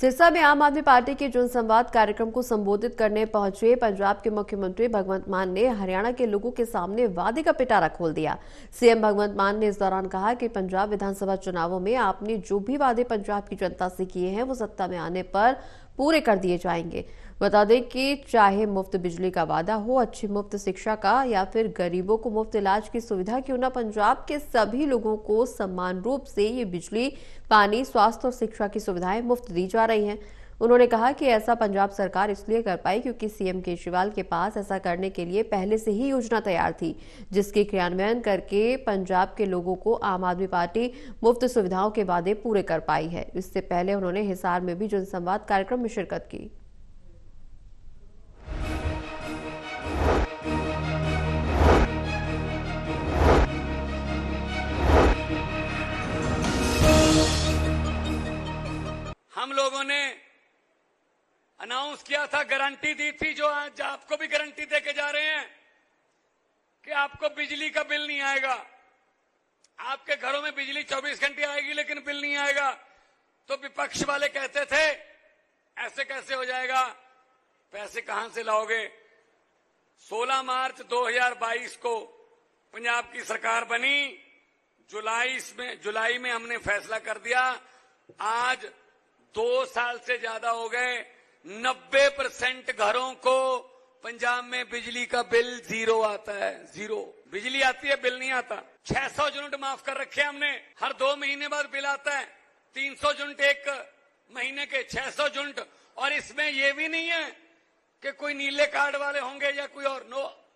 सिरसा में आम आदमी पार्टी के जनसंवाद कार्यक्रम को संबोधित करने पहुँचे पंजाब के मुख्यमंत्री भगवंत मान ने हरियाणा के लोगों के सामने वादे का पिटारा खोल दिया। सीएम भगवंत मान ने इस दौरान कहा कि पंजाब विधानसभा चुनावों में आपने जो भी वादे पंजाब की जनता से किए हैं, वो सत्ता में आने पर पूरे कर दिए जाएँगे। बता दें कि चाहे मुफ़्त बिजली का वादा हो, अच्छी मुफ़्त शिक्षा का, या फिर गरीबों को मुफ़्त इलाज की सुविधा, क्यों ना पंजाब के सभी लोगों को समान रूप से ये बिजली, पानी, स्वास्थ्य और शिक्षा की सुविधाएँ मुफ़्त दी जा रही हैं। उन्होंने कहा कि ऐसा पंजाब सरकार इसलिए कर पाई क्योंकि सीएम केजरीवाल के पास ऐसा करने के लिए पहले से ही योजना तैयार थी, जिसके क्रियान्वयन करके पंजाब के लोगों को आम आदमी पार्टी मुफ़्त सुविधाओं के वादे पूरे कर पाई है। इससे पहले उन्होंने हिसार में भी जनसंवाद कार्यक्रम में शिरकत की। हम लोगों ने अनाउंस किया था गारंटी दी थी जो आज आपको भी गारंटी दे के जा रहे हैं कि आपको बिजली का बिल नहीं आएगा। आपके घरों में बिजली 24 घंटे आएगी, लेकिन बिल नहीं आएगा। तो विपक्ष वाले कहते थे, ऐसे कैसे हो जाएगा? पैसे कहाँ से लाओगे? 16 मार्च 2022 को पंजाब की सरकार बनी। जुलाई में जुलाई में हमने फैसला कर दिया। आज दो साल से ज़्यादा हो गए। नब्बे परसेंट घरों को पंजाब में बिजली का बिल ज़ीरो आता है, ज़ीरो। बिजली आती है, बिल नहीं आता। 600 यूनिट माफ़ कर रखे हमने। हर दो महीने बाद बिल आता है। 300 यूनिट एक महीने के 600 यूनिट। और इसमें यह भी नहीं है कि कोई नीले कार्ड वाले होंगे या कोई और। नो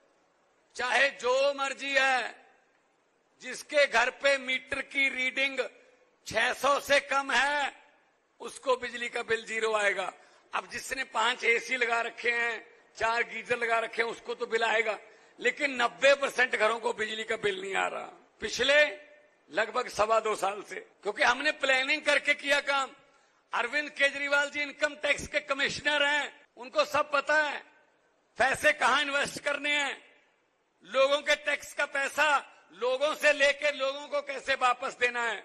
चाहे जो मर्ज़ी है, जिसके घर पे मीटर की रीडिंग 600 से कम है, उसको बिजली का बिल ज़ीरो आएगा। अब जिसने पाँच एसी लगा रखे हैं, चार गीजर लगा रखे हैं, उसको तो बिल आएगा। लेकिन 90 परसेंट घरों को बिजली का बिल नहीं आ रहा। पिछले लगभग सवा दो साल से, क्योंकि हमने प्लानिंग करके किया काम। अरविंद केजरीवाल जी इनकम टैक्स के कमिश्नर हैं, उनको सब पता है। पैसे कहाँ इन्वेस्ट करने हैं? लोगों के टैक्स का पैसा, लोगों से लेकर लोगों को कैसे वापस देना है?